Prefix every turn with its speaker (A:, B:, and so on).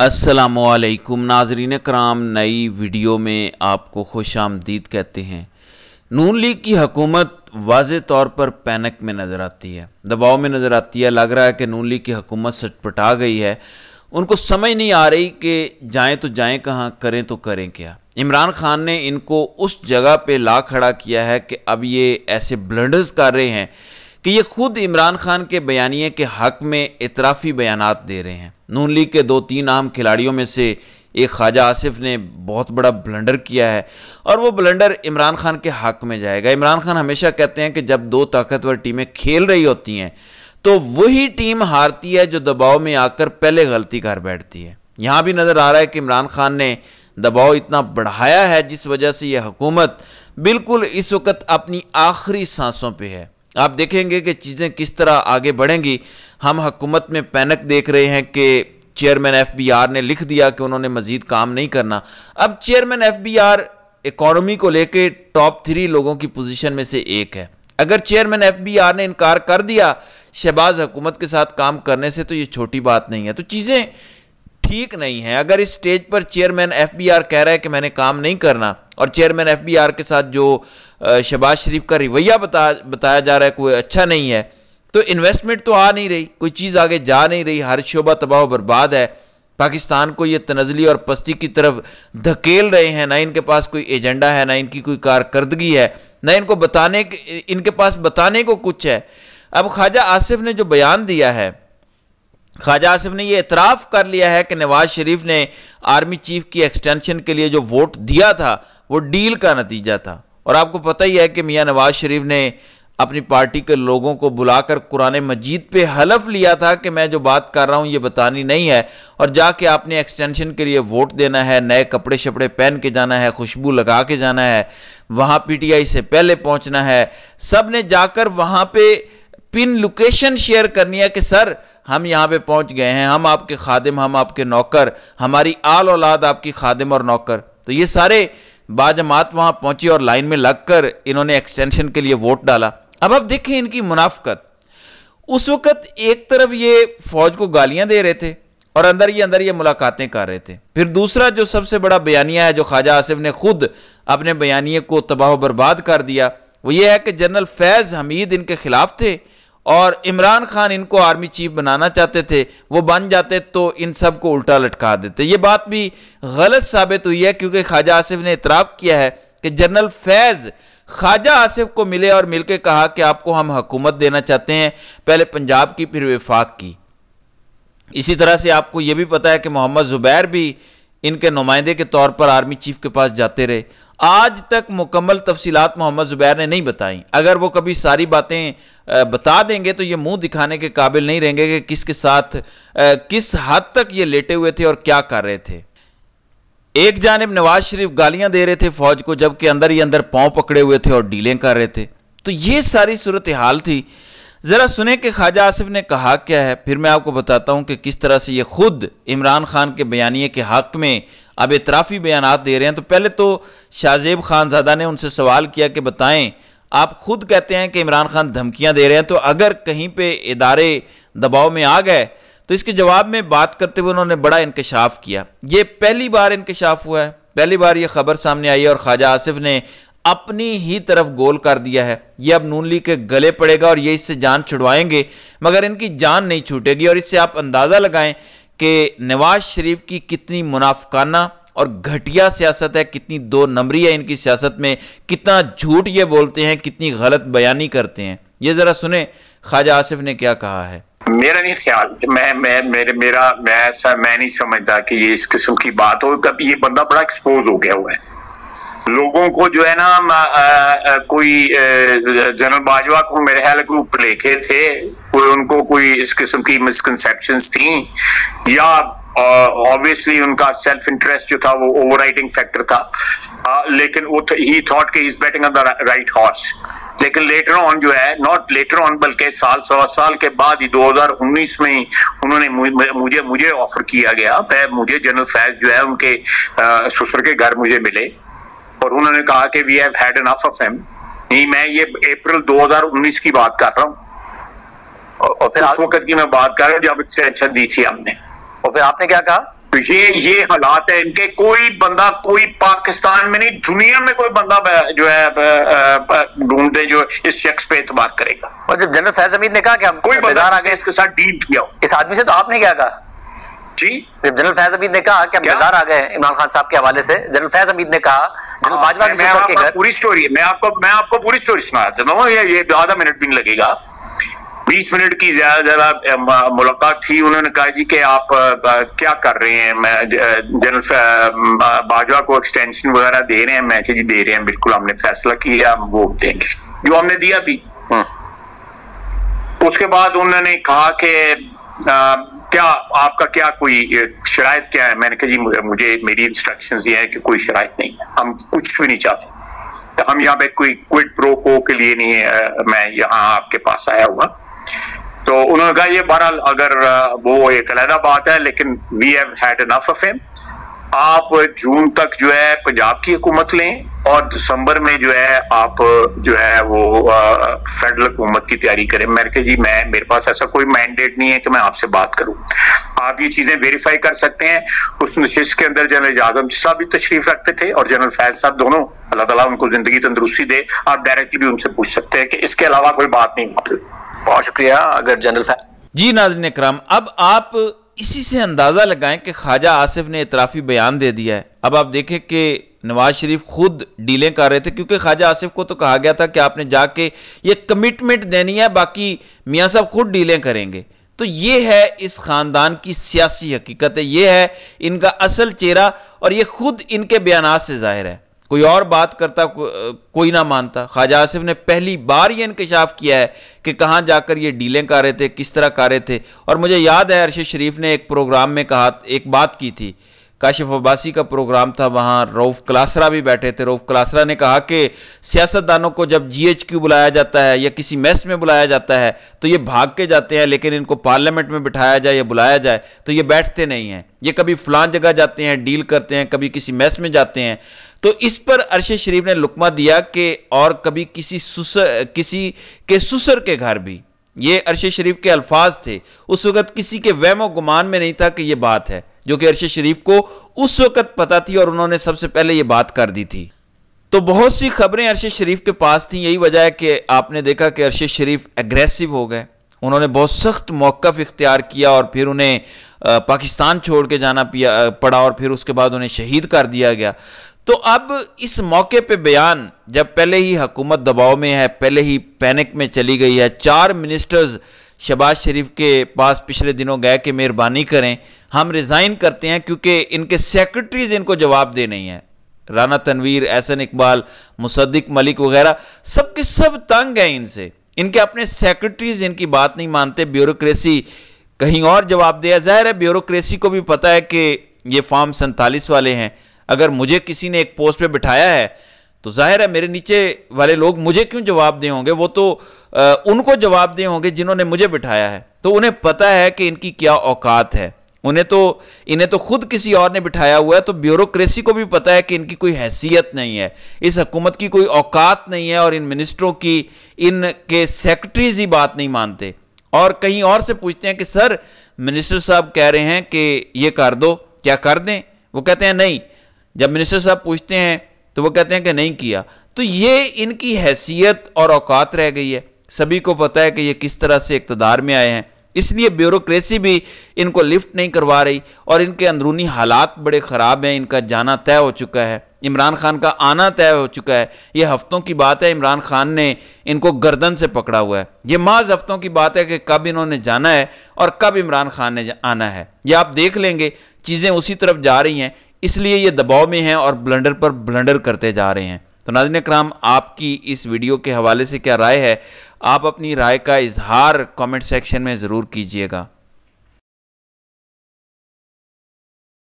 A: السلام علیکم ناظرین کرام، نئی ویڈیو میں آپ کو خوش آمدید کہتے ہیں۔ نون لیگ کی حکومت واضح طور پر پینک میں نظر آتی ہے۔ دباؤ میں نظر آتی ہے۔ لگ رہا ہے کہ نون لیگ کی حکومت سٹ پٹا گئی ہے۔ ان کو سمجھ نہیں آ رہی کہ جائیں تو جائیں کہاں، کریں تو کریں کیا۔ عمران خان نے ان کو اس جگہ پہ لا کھڑا کیا ہے کہ اب یہ ایسے بلنڈرز کر رہے ہیں کہ یہ خود عمران خان کے بیانیے کے حق میں اطرافی بیانات دے رہے ہیں۔ نون لیگ کے دو تین عام کھلاڑیوں میں سے ایک خواجہ آصف نے بہت بڑا بلنڈر کیا ہے اور وہ بلنڈر عمران خان کے حق میں جائے گا۔ عمران خان ہمیشہ کہتے ہیں کہ جب دو طاقتور ٹیمیں کھیل رہی ہوتی ہیں تو وہی ٹیم ہارتی ہے جو دباؤ میں آ کر پہلے غلطی کر بیٹھتی ہے۔ یہاں بھی نظر آ رہا ہے کہ عمران خان نے دباؤ اتنا بڑھایا ہے جس وجہ سے یہ حکومت بالکل اس وقت اپنی آخری سانسوں پہ ہے۔ آپ دیکھیں گے کہ چیزیں کس طرح آگے بڑھیں گی۔ ہم حکومت میں پینک دیکھ رہے ہیں کہ چیئرمین ایف بی آر نے لکھ دیا کہ انہوں نے مزید کام نہیں کرنا۔ اب chairman F B R economy کو لے کے ٹاپ تھری لوگوں کی پوزیشن میں سے ایک ہے۔ اگر چیئرمین ایف بی آر نے انکار کر دیا شہباز حکومت کے ساتھ کام کرنے سے تو یہ چھوٹی بات نہیں ہے۔ تو چیزیں ٹھیک نہیں ہیں۔ اگر اس سٹیج پر چیئرمین ایف بی آر کہہ رہا ہے کہ میں نے کام نہیں کرنا اور چیئرمین ایف بی آر کے ساتھ جو شہباز شریف کا رویہ بتایا جا رہا ہے، کوئی اچھا نہیں ہے۔ تو انویسٹمنٹ تو آ نہیں رہی، کوئی چیز آگے جا نہیں رہی، ہر شعبہ تباہ و برباد ہے۔ پاکستان کو یہ تنزلی اور پستی کی طرف دھکیل رہے ہیں، نہ ان کے پاس کوئی ایجنڈا ہے، نہ ان کی کوئی کارکردگی ہے، نہ ان کو بتانے ان کے پاس بتانے کو کچھ ہے۔ اب خواجہ آصف نے جو بیان دیا ہے، خواجہ آصف نے یہ اعتراف کر لیا ہے کہ نواز شریف نے آرمی چیف کی ایکسٹینشن کے لیے جو ووٹ دیا تھا، وہ ڈیل کا نتیجہ تھا۔ اور آپ کو پتہ ہی ہے کہ میاں نواز شریف نے اپنی پارٹی کے لوگوں کو بلا کر قرآن مجید پہ حلف لیا تھا کہ میں جو بات کر رہا ہوں یہ بتانی نہیں ہے اور جا کے آپ نے ایکسٹینشن کے لیے ووٹ دینا ہے، نئے کپڑے شپڑے پہن کے جانا ہے، خوشبو لگا کے جانا ہے، وہاں پی ٹی آئی سے پہلے پہنچنا ہے۔ سب نے جا کر وہاں پہ پن لوکیشن شیئر کرنی ہے کہ سر ہم یہاں پہ پہنچ گئے ہیں، ہم آپ کے خادم، ہم آپ کے نوکر، ہماری آل اولاد آپ کی خادم اور نوکر۔ تو یہ سارے باجماعت وہاں پہنچی اور لائن میں لگ کر انہوں نے ایکسٹینشن کے لیے ووٹ ڈالا۔ اب اب دیکھیں ان کی منافقت۔ اس وقت ایک طرف یہ فوج کو گالیاں دے رہے تھے اور اندر یہ اندر یہ ملاقاتیں کر رہے تھے۔ پھر دوسرا جو سب سے بڑا بیانیہ ہے جو خواجہ آصف نے خود اپنے بیانیے کو تباہ و برباد کر دیا، وہ یہ ہے کہ جنرل فیض حمید ان کے خلاف تھے۔ اور عمران خان ان کو آرمی چیف بنانا چاہتے تھے، وہ بن جاتے تو ان سب کو الٹا لٹکا دیتے۔ یہ بات بھی غلط ثابت ہوئی ہے کیونکہ خواجہ آصف نے اعتراف کیا ہے کہ جنرل فیض خواجہ آصف کو ملے اور مل کے کہا کہ آپ کو ہم حکومت دینا چاہتے ہیں، پہلے پنجاب کی، پھر وفاق کی۔ اسی طرح سے آپ کو یہ بھی پتا ہے کہ محمد زبیر بھی ان کے نمائندے کے طور پر آرمی چیف کے پاس جاتے رہے۔ آج تک مکمل تفصیلات محمد زبیر نے نہیں بتائیں۔ اگر وہ کبھی ساری باتیں بتا دیں گے تو یہ منہ دکھانے کے قابل نہیں رہیں گے کہ کس کے ساتھ کس حد تک یہ لیٹے ہوئے تھے اور کیا کر رہے تھے۔ ایک جانب نواز شریف گالیاں دے رہے تھے فوج کو، جبکہ اندر ہی اندر پاؤں پکڑے ہوئے تھے اور ڈیلیں کر رہے تھے۔ تو یہ ساری صورتحال تھی۔ ذرا سنیں کہ خواجہ آصف نے کہا کیا ہے۔ پھر میں آپ کو بتاتا ہوں کہ کس طرح سے یہ خود عمران خان کے بیانیے کے حق میں اب اطرافی بیانات دے رہے ہیں۔ تو پہلے تو شاہزیب خان زادہ نے ان سے سوال کیا کہ بتائیں، آپ خود کہتے ہیں کہ عمران خان دھمکیاں دے رہے ہیں، تو اگر کہیں پہ ادارے دباؤ میں آ گئے، تو اس کے جواب میں بات کرتے ہوئے انہوں نے بڑا انکشاف کیا۔ یہ پہلی بار انکشاف ہوا ہے۔ پہلی بار یہ خبر سامنے آئی ہے اور خواجہ آصف نے اپنی ہی طرف گول کر دیا ہے۔ یہ اب نون لیگ کے گلے پڑے گا اور یہ اس سے جان چھڑوائیں گے، مگر ان کی جان نہیں چھوٹے گی۔ اور اس سے آپ اندازہ لگائیں کہ نواز شریف کی کتنی منافقانہ اور گھٹیا سیاست ہے، کتنی دو نمبری ہے ان کی سیاست میں، کتنا جھوٹ یہ بولتے ہیں، کتنی غلط بیانی کرتے ہیں۔ یہ ذرا سنیں خواجہ آصف نے کیا کہا ہے۔
B: میرا نہیں خیال، میں میں، میرے، میرا، میں ایسا، میں نہیں سمجھتا کہ یہ اس قسم کی بات ہو۔ کب یہ بندہ بڑا ایکسپوز ہو گیا ہوا ہے۔ لوگوں کو جو ہے نا کوئی جنرل باجوہ کو میرے خیال گروپ لکھے تھے، کوئی ان کو کوئی اس قسم کی مسکنسپشنز تھیں، یا obviously ان کا سیلف انٹرسٹ جو تھا وہ اوور رائٹنگ فیکٹر تھا لیکن وہ ہی تھاٹ کہ he's betting on the right horse لیکن لیٹر آن جو ہے ناٹ لیٹر آن بلکہ سال، سوا سال کے بعد ہی دو ہزار انیس میں ہی انہوں نے مجھے مجھے آفر کیا گیا۔ مجھے جنرل فیض جو ہے ان کے سسر کے گھر مجھے ملے۔ اور انہوں نے کہا کہ we have had enough of them نہیں میں یہ اپریل دو ہزار انیس کی بات کر رہا ہوں۔ اس وقت کی میں بات کر رہا ہوں جب سے اچھا دی تھی ہم نے۔
C: اور پھر آپ نے کیا کہا؟
B: یہ یہ حالات ہے ان کے کوئی بندہ کوئی پاکستان میں نہیں دنیا میں کوئی بندہ جو ہے ڈھونڈے جو اس شخص پہ اعتبار کرے گا۔
C: اور جب جنرل فیض حمید نے کہا کہ ہم
B: کوئی بندہ آگے اس کے ساتھ ڈیل کیا
C: اس آدمی سے تو آپ نے کیا کہا؟
B: جی؟
C: جب جنرل فیض حمید نے کہا کہ ہم بیزار آ گئے عمران خان صاحب کے حوالے سے۔ جنرل فیض حمید نے کہا جنرل باجوہ کی سسر کے گھر
B: پوری سٹوری میں آپ کو میں آپ کو پوری سٹوری سنا دیتا ہوں۔ یہ آدھا منٹ بھی نہیں لگے گا۔ بیس منٹ کی زیادہ زیادہ ملاقات تھی۔ انہوں نے کہا جی کہ آپ کیا کر رہے ہیں؟ جنرل باجوہ کو ایکسٹینشن وغیرہ دے رہے ہیں۔ میں کہ جی دے رہے ہیں بالکل ہم نے فیصلہ کیا ہم وہ دیں گے۔ جو ہم نے دیا بھی۔
C: ہاں۔
B: اس کے بعد انہوں نے کہا کہ کیا آپ کا کیا کوئی شرائط کیا ہے؟ میں نے کہا جی مجھے میری انسٹرکشنز یہ ہے کہ کوئی شرائط نہیں ہم کچھ بھی نہیں چاہتے۔ ہم یہاں پہ کوئی کوئٹ پرو کو کے لیے نہیں میں یہاں آپ کے پاس آیا ہوا۔ تو انہوں نے کہا یہ بہرحال اگر وہ ایک علیحدہ بات ہے، لیکن we have had enough of ہم آپ جون تک جو ہے پنجاب کی حکومت لیں اور دسمبر میں جو ہے آپ جو ہے وہ فیڈرل حکومت کی تیاری کریں۔ میں کہ جی میں میرے پاس ایسا کوئی مینڈیٹ نہیں ہے کہ میں آپ سے بات کروں۔ آپ یہ چیزیں ویریفائی کر سکتے ہیں۔ اس نشست کے اندر جنرل اعظم صاحب بھی تشریف رکھتے تھے اور جنرل فیض صاحب دونوں اللہ تعالیٰ ان کو زندگی تندرستی دے۔ آپ ڈائریکٹلی بھی ان سے پوچھ سکتے ہیں کہ اس کے علاوہ کوئی بات نہیں۔
C: بہت شکریہ۔ اگر جنرل فیض
A: جی ناظرین اکرام اب آپ اسی سے اندازہ لگائیں کہ خواجہ آصف نے اطرافی بیان دے دیا ہے۔ اب آپ دیکھیں کہ نواز شریف خود ڈیلیں کر رہے تھے، کیونکہ خواجہ آصف کو تو کہا گیا تھا کہ آپ نے جا کے یہ کمٹمنٹ دینی ہے، باقی میاں صاحب خود ڈیلیں کریں گے۔ تو یہ ہے اس خاندان کی سیاسی حقیقت ہے، یہ ہے ان کا اصل چہرہ اور یہ خود ان کے بیانات سے ظاہر ہے۔ کوئی اور بات کرتا کوئی نہ مانتا۔ خواجہ آصف نے پہلی بار یہ انکشاف کیا ہے کہ کہاں جا کر یہ ڈیلیں کر رہے تھے، کس طرح کر رہے تھے۔ اور مجھے یاد ہے ارشد شریف نے ایک پروگرام میں کہا، ایک بات کی تھی۔ کاشف عباسی کا پروگرام تھا، وہاں روف کلاسرا بھی بیٹھے تھے۔ روف کلاسرا نے کہا کہ سیاست دانوں کو جب جی ایچ کیو بلایا جاتا ہے یا کسی میس میں بلایا جاتا ہے، تو یہ بھاگ کے جاتے ہیں، لیکن ان کو پارلیمنٹ میں بٹھایا جائے یا بلایا جائے، تو یہ بیٹھتے نہیں ہیں۔ یہ کبھی فلان جگہ جاتے ہیں، ڈیل کرتے ہیں، کبھی کسی میس میں جاتے ہیں۔ تو اس پر عرش شریف نے لکمہ دیا کہ اور کبھی کسی سسر، کسی کے سسر کے گھر بھی۔ یہ عرش شریف کے الفاظ تھے۔ اس وقت کسی کے ویم و گمان میں نہیں تھا کہ یہ بات ہے۔ جو کہ عرش شریف کو اس وقت پتا تھی اور انہوں نے سب سے پہلے یہ بات کر دی تھی۔ تو بہت سی خبریں عرش شریف کے پاس تھیں، یہی وجہ ہے کہ آپ نے دیکھا کہ عرش شریف اگریسو ہو گئے۔ انہوں نے بہت سخت موقف اختیار کیا اور پھر انہیں پاکستان چھوڑ کے جانا پڑا اور پھر اس کے بعد انہیں شہید کر دیا گیا۔ تو اب اس موقع پہ بیان، جب پہلے ہی حکومت دباؤ میں ہے، پہلے ہی پینک میں چلی گئی ہے، چار منسٹرز شباز شریف کے پاس پچھلے دنوں گئے کہ مہربانی کریں، ہم ریزائن کرتے ہیں کیونکہ ان کے سیکرٹریز ان کو جواب دے نہیں ہیں۔ رانا تنویر، احسن اقبال، مصدق ملک وغیرہ، سب کے سب تنگ ہیں ان سے۔ ان کے اپنے سیکرٹریز ان کی بات نہیں مانتے بیوروکریسی کہیں اور جواب دیا۔ ظاہر ہے بیوروکریسی کو بھی پتہ ہے کہ یہ فارم سنتالیس والے ہیں۔ اگر مجھے کسی نے ایک پوسٹ پہ بٹھایا ہے تو ظاہر ہے میرے نیچے والے لوگ مجھے کیوں جواب دے ہوں گے؟ وہ تو ان کو جواب دے ہوں گے جنہوں نے مجھے بٹھایا ہے۔ تو انہیں پتا ہے کہ ان کی کیا اوقات ہے۔ انہیں تو انہیں تو خود کسی اور نے بٹھایا ہوا ہے۔ تو بیوروکریسی کو بھی پتا ہے کہ ان کی کوئی حیثیت نہیں ہے۔ اس حکومت کی کوئی اوقات نہیں ہے اور ان منسٹروں کی، ان کے سیکٹریز ہی بات نہیں مانتے۔ اور کہیں اور سے پوچھتے ہیں کہ، سر، منسٹر صاحب کہہ رہے ہیں کہ یہ کر دو، کیا کر دیں؟ وہ کہتے ہیں، نہیں. جب منسٹر صاحب پوچھتے ہیں تو وہ کہتے ہیں کہ نہیں کیا۔ تو یہ ان کی حیثیت اور اوقات رہ گئی ہے۔ سبھی کو پتا ہے کہ یہ کس طرح سے اقتدار میں آئے ہیں۔ اس لیے بیوروکریسی بھی ان کو لفٹ نہیں کروا رہی اور ان کے اندرونی حالات بڑے خراب ہیں۔ ان کا جانا طے ہو چکا ہے۔ عمران خان کا آنا طے ہو چکا ہے۔ یہ ہفتوں کی بات ہے۔ عمران خان نے ان کو گردن سے پکڑا ہوا ہے۔ یہ ماض ہفتوں کی بات ہے کہ کب انہوں نے جانا ہے اور کب عمران خان نے آنا ہے۔ یہ آپ دیکھ لیں گے۔ چیزیں اسی طرف جا رہی ہیں۔ اس لیے یہ دباؤ میں ہیں اور بلنڈر پر بلنڈر کرتے جا رہے ہیں۔ تو ناظرین اکرام آپ کی اس ویڈیو کے حوالے سے کیا رائے ہے؟ آپ اپنی رائے کا اظہار کامنٹ سیکشن میں ضرور کیجیے گا۔